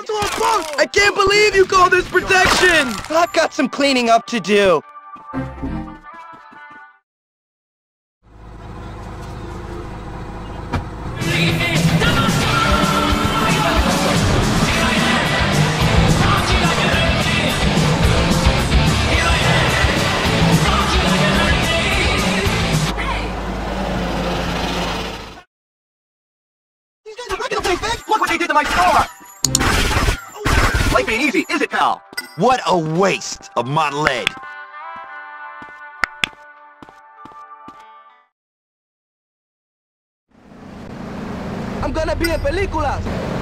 Beat to a post! I can't believe you call this protection! I've got some cleaning up to do. These guys are not gonna! Look what they did to my car! Life ain't easy, is it, pal? What a waste of my lead. I'm gonna be in películas.